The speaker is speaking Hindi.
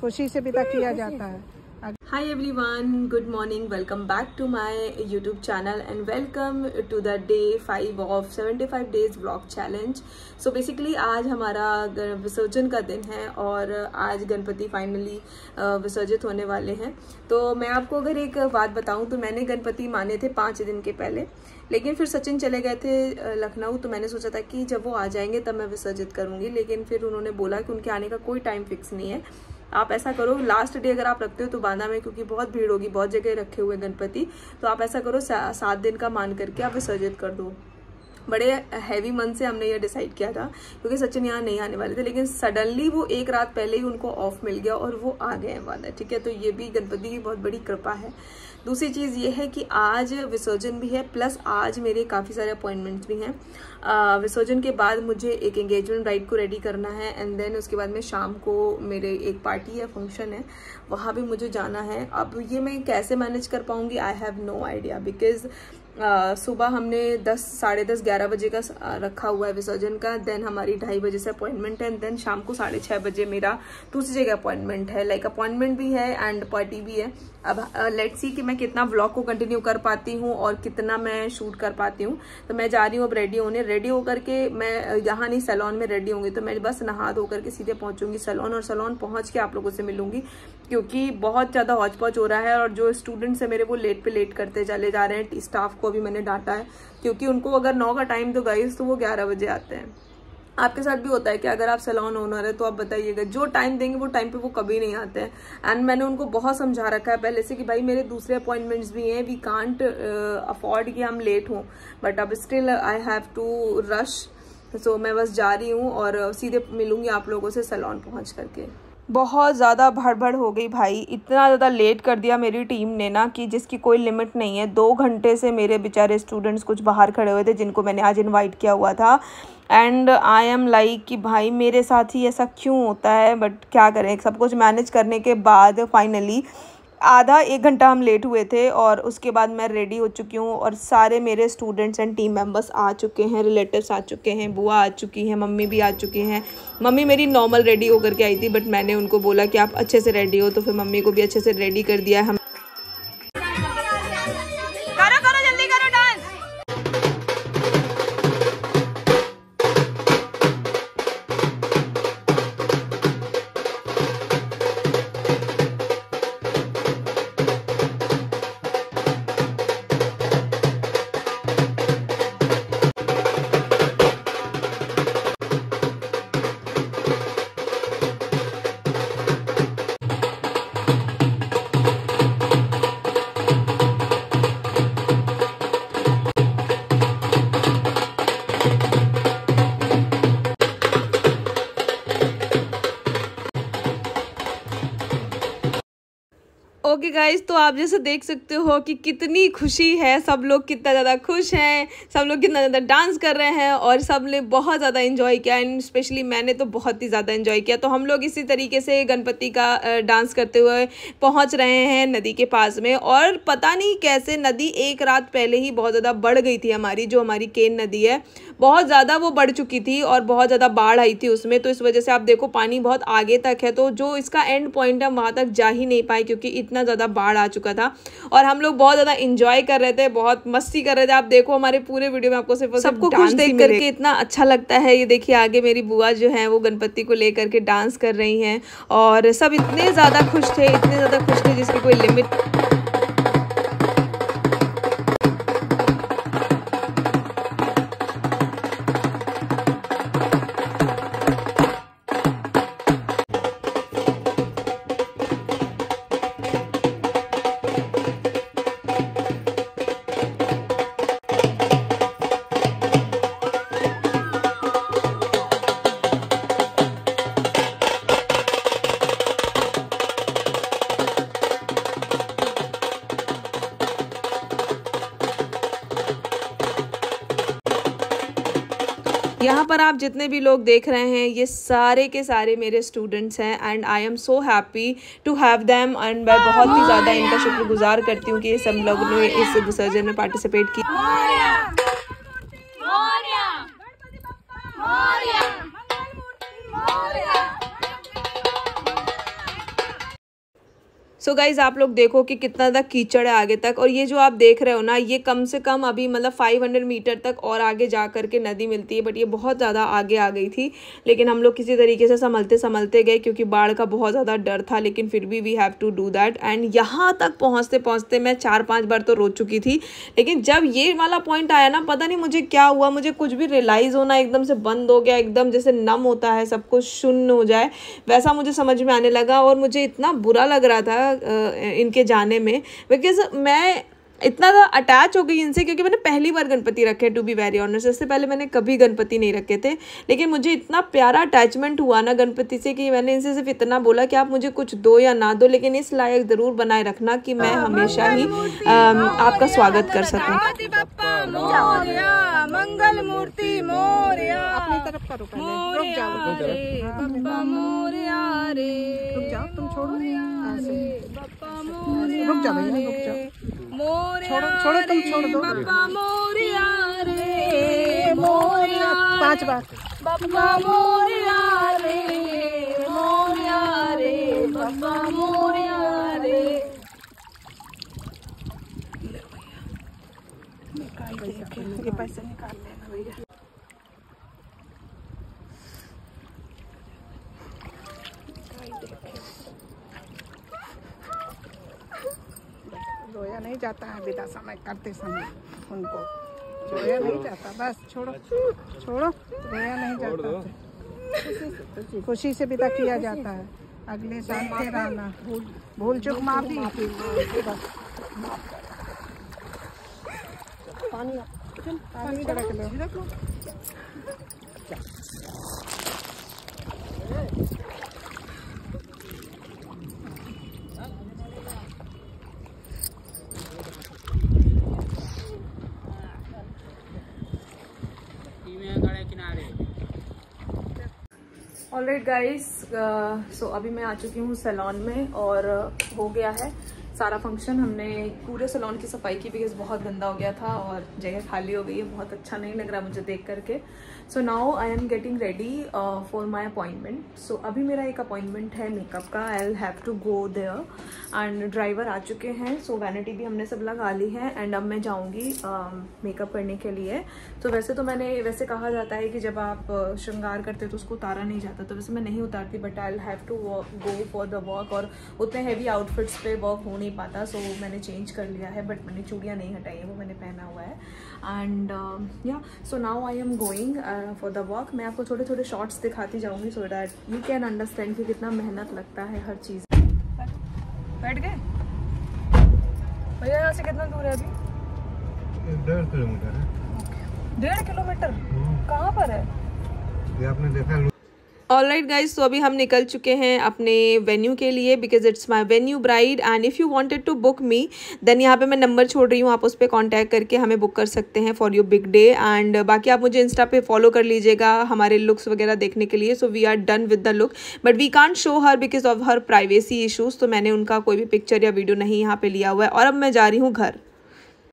खुशी से विदा किया जाता है Hi everyone, good morning. Welcome back to my YouTube channel and welcome to the day 5 of 75 days vlog challenge. So basically आज हमारा विसर्जन का दिन है और आज गणपति फाइनली विसर्जित होने वाले हैं तो मैं आपको अगर एक बात बताऊँ तो मैंने गणपति माने थे पाँच दिन के पहले लेकिन फिर सचिन चले गए थे लखनऊ तो मैंने सोचा था कि जब वो आ जाएँगे तब मैं विसर्जित करूँगी लेकिन फिर उन्होंने बोला कि उनके आने का कोई टाइम फिक्स नहीं है आप ऐसा करो लास्ट डे अगर आप रखते हो तो बांदा में, क्योंकि बहुत भीड़ होगी, बहुत जगह रखे हुए गणपति तो आप ऐसा करो सात दिन का मान करके आप विसर्जित कर दो। बड़े हैवी मन से हमने ये डिसाइड किया था, क्योंकि सचिन यहाँ नहीं आने वाले थे, लेकिन सडनली वो एक रात पहले ही उनको ऑफ़ मिल गया और वो आ गए वाला, ठीक है? तो ये भी गणपति की बहुत बड़ी कृपा है। दूसरी चीज़ ये है कि आज विसर्जन भी है प्लस आज मेरे काफ़ी सारे अपॉइंटमेंट्स भी हैं। विसर्जन के बाद मुझे एक एंगेजमेंट ब्राइड को रेडी करना है एंड देन उसके बाद में शाम को मेरे एक पार्टी है फ़ंक्शन है, वहाँ भी मुझे जाना है। अब ये मैं कैसे मैनेज कर पाऊँगी? I have no idea because सुबह हमने 10 साढ़े दस ग्यारह बजे का रखा हुआ है विसर्जन का देन हमारी ढाई बजे से अपॉइंटमेंट है एंड देन शाम को साढ़े छः बजे मेरा दूसरी जगह अपॉइंटमेंट है। लाइक like, अपॉइंटमेंट भी है एंड पार्टी भी है। अब लेट्स सी कि मैं कितना व्लॉग को कंटिन्यू कर पाती हूँ और कितना मैं शूट कर पाती हूँ। तो मैं जा रही हूँ अब रेडी होने। रेडी होकर के मैं यहाँ नहीं सैलॉन में रेडी होंगी तो मैं बस नहा धोकर के सीधे पहुंचूँगी। सैलॉन और सैलॉन पहुँच के आप लोगों से मिलूँगी। क्योंकि बहुत ज़्यादा हौच पौच हो रहा है और जो स्टूडेंट्स हैं मेरे, वो लेट पे लेट करते चले जा रहे हैं। स्टाफ को भी मैंने डांटा है, क्योंकि उनको अगर नौ का टाइम तो गई तो वो ग्यारह बजे आते हैं। आपके साथ भी होता है कि अगर आप सैलॉन ओनर है तो आप बताइएगा। जो टाइम देंगे, वो टाइम पे वो कभी नहीं आते हैं। एंड मैंने उनको बहुत समझा रखा है पहले से कि भाई, मेरे दूसरे अपॉइंटमेंट्स भी हैं। वी कांट अफोर्ड कि हम लेट हों। बट अब still I have to rush so मैं बस जा रही हूँ और सीधे मिलूँगी आप लोगों से सैलॉन पहुँच करके। बहुत ज़्यादा भड़बड़ हो गई भाई। इतना ज़्यादा लेट कर दिया मेरी टीम ने ना कि जिसकी कोई लिमिट नहीं है। दो घंटे से मेरे बेचारे स्टूडेंट्स कुछ बाहर खड़े हुए थे जिनको मैंने आज इनवाइट किया हुआ था। एंड आई एम लाइक कि भाई मेरे साथ ही ऐसा क्यों होता है? बट क्या करें? सब कुछ मैनेज करने के बाद फाइनली आधा एक घंटा हम लेट हुए थे और उसके बाद मैं रेडी हो चुकी हूँ और सारे मेरे स्टूडेंट्स एंड टीम मेंबर्स आ चुके हैं रिलेटिव्स आ चुके हैं, बुआ आ चुकी हैं, मम्मी भी आ चुकी हैं। मम्मी मेरी नॉर्मल रेडी होकर के आई थी बट मैंने उनको बोला कि आप अच्छे से रेडी हो तो फिर मम्मी को भी अच्छे से रेडी कर दिया हम ओके गाइज़ तो आप जैसे देख सकते हो कि कितनी खुशी है। सब लोग कितना ज़्यादा खुश हैं, सब लोग कितना ज़्यादा डांस कर रहे हैं और सबने बहुत ज़्यादा इन्जॉय किया एंड स्पेशली मैंने तो बहुत ही ज़्यादा इन्जॉय किया। तो हम लोग इसी तरीके से गणपति का डांस करते हुए पहुँच रहे हैं नदी के पास में और पता नहीं कैसे नदी एक रात पहले ही बहुत ज़्यादा बढ़ गई थी हमारी, जो हमारी केन नदी है। बहुत ज़्यादा वो बढ़ चुकी थी और बहुत ज़्यादा बाढ़ आई थी उसमें तो इस वजह से आप देखो पानी बहुत आगे तक है तो जो इसका एंड पॉइंट है वहाँ तक जा ही नहीं पाए क्योंकि इतना ज़्यादा बाढ़ आ चुका था। और हम लोग बहुत ज़्यादा इंजॉय कर रहे थे बहुत मस्ती कर रहे थे। आप देखो हमारे पूरे वीडियो में आपको सिर्फ़ सबको कुछ देख करके इतना अच्छा लगता है। ये देखिए आगे मेरी बुआ जो है वो गणपति को लेकर के डांस कर रही हैं और सब इतने ज़्यादा खुश थे इतने ज़्यादा खुश थे जिसकी कोई लिमिट यहाँ पर आप जितने भी लोग देख रहे हैं, ये सारे के सारे मेरे स्टूडेंट्स हैं and I am so happy to have them and मैं बहुत ही ज़्यादा इनका शुक्रगुजार करती हूँ कि सब लोगों ने इस विसर्जन में पार्टिसिपेट की सो so गाइज़ आप लोग देखो कि कितना ज़्यादा कीचड़ है आगे तक और ये जो आप देख रहे हो ना, ये कम से कम अभी मतलब 500 मीटर तक और आगे जा करके नदी मिलती है बट ये बहुत ज़्यादा आगे आ गई थी। लेकिन हम लोग किसी तरीके से संभलते संभलते गए क्योंकि बाढ़ का बहुत ज़्यादा डर था, लेकिन फिर भी we have to do that and यहाँ तक पहुँचते पहुँचते मैं चार पाँच बार तो रो चुकी थी। लेकिन जब ये वाला पॉइंट आया ना, पता नहीं मुझे क्या हुआ, मुझे कुछ भी रियलाइज़ होना एकदम से बंद हो गया, एकदम जैसे नम होता है, सब कुछ शून्य हो जाए, वैसा मुझे समझ में आने लगा और मुझे इतना बुरा लग रहा था इनके जाने में बिकॉज़ मैं इतना ज़्यादा अटैच हो गई इनसे क्योंकि मैंने पहली बार गणपति रखे टू बी वेरी ऑनेस्ट इससे पहले मैंने कभी गणपति नहीं रखे थे लेकिन मुझे इतना प्यारा अटैचमेंट हुआ ना गणपति से कि मैंने इनसे सिर्फ़ इतना बोला कि आप मुझे कुछ दो या ना दो लेकिन इस लायक ज़रूर बनाए रखना कि मैं हमेशा ही आपका स्वागत कर सकूँ। मंगल मूर्ति अपनी तरफ़ करो पहले रुक जाओ। रुक जाओ। तुम छोड़ो रुक जाओ भैया रुक जाओ। छोड़ो छोड़ो तुम छोड़ दो। मोरिया रे मोरिया पाँच बार। बप्पा मोरिया रे मोरिया रे बप्पा मोरिया रे ये पैसे निकाल। नहीं जाता है विदा समय करते समय उनको। रोया नहीं जाता बस छोड़ो छोड़ो। रोया नहीं जाता। खुशी से विदा किया जाता है। अगले साल फिर आना। भूल चुक माफ़ी। पानी पानी रख लो। ऑल राइट गाइस सो अभी मैं आ चुकी हूँ सैलॉन में और uh, हो गया है। सारा फ़ंक्शन हमने पूरे सलोन की सफ़ाई की बिकॉज़ बहुत गंदा हो गया था और जगह खाली हो गई है बहुत अच्छा नहीं लग रहा मुझे देख करके। So now I am getting ready for my appointment so अभी मेरा एक अपॉइंटमेंट है मेकअप का I have to go there and driver आ चुके हैं सो so, वैनिटी भी हमने सब लगा ली है। एंड अब मैं जाऊँगी मेकअप uh, करने के लिए। तो so, वैसे तो मैंने वैसे कहा जाता है कि जब आप uh, श्रृंगार करते तो उसको उतारा नहीं जाता। तो वैसे मैं नहीं उतारती but I have to go for the work और उतने हैवी आउटफिट्स पे वर्क हो नहीं पाता सो so, मैंने चेंज कर लिया है बट मैंने चूड़ियाँ नहीं हटाई है वो मैंने पहना हुआ है। एंड या so now I am going for the walk मैं आपको छोटे छोटे शॉर्ट्स दिखाती जाऊँगी so that you can understand कि कितना मेहनत लगता है हर चीज़। बैठ गए? भैया यहाँ से कितना दूर है अभी? डेढ़ किलोमीटर है। डेढ़ किलोमीटर? कहाँ पर है? ये आपने देखा ऑल राइट गाइज़ तो अभी हम निकल चुके हैं अपने वेन्यू के लिए because it's my venue bride and if you wanted to book me then यहाँ पे मैं नंबर छोड़ रही हूँ, आप उस पर कॉन्टैक्ट करके हमें बुक कर सकते हैं for your big day and बाकी आप मुझे इंस्टा पे फॉलो कर लीजिएगा हमारे लुक्स वगैरह देखने के लिए so we are done with the look but we can't show her because of her privacy issues तो मैंने उनका कोई भी पिक्चर या वीडियो नहीं यहाँ पे लिया हुआ है, और अब मैं जा रही हूँ घर।